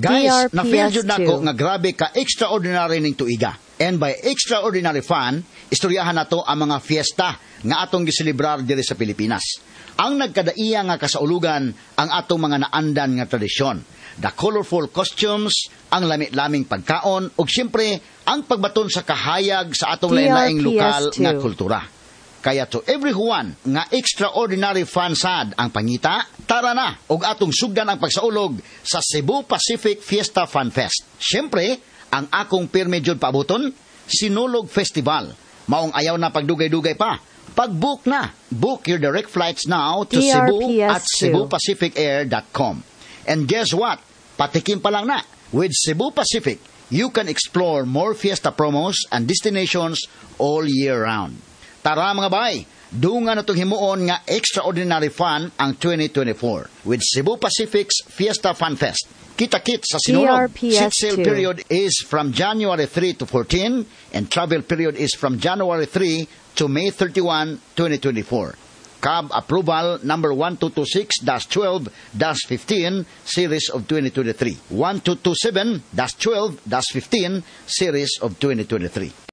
Guys, na-feel jud DRPS2. nako nga grabe ka extraordinary ning tuiga. And by extraordinary fun, istoryahan nato ang mga fiesta nga atong giselebrar diri sa Pilipinas. Ang nagkadaiya nga kasaulugan ang atong mga naandan nga tradisyon. The colorful costumes, ang lamit-laming pagkaon, ug siyempre ang pagbaton sa kahayag sa atong lain-laing lokal DRPS2. nga kultura. Kaya to everyone nga extraordinary fun sad ang pangita, tara na og atong sugdan ang pagsaulog sa Cebu Pacific Fiesta Fun Fest. Siyempre, ang akong pirmi jud paabuton, Sinulog Festival. Maong ayaw na pagdugay-dugay pa. Pag-book na. Book your direct flights now to Cebu at DRPS2. cebupacificair.com. And guess what? Patikim pa lang na. With Cebu Pacific, you can explore more fiesta promos and destinations all year round. Tara mga bay, dungan na itong himuon nga extraordinary fun ang 2024 with Cebu Pacific's Fiesta Fun Fest. Kita-kit sa Sinulog. DRPS2. Seat sale period is from January 3 to 14 and travel period is from January 3 to May 31, 2024. CAB Approval number 1226-12-15 Series of 2023. 1227-12-15 Series of 2023.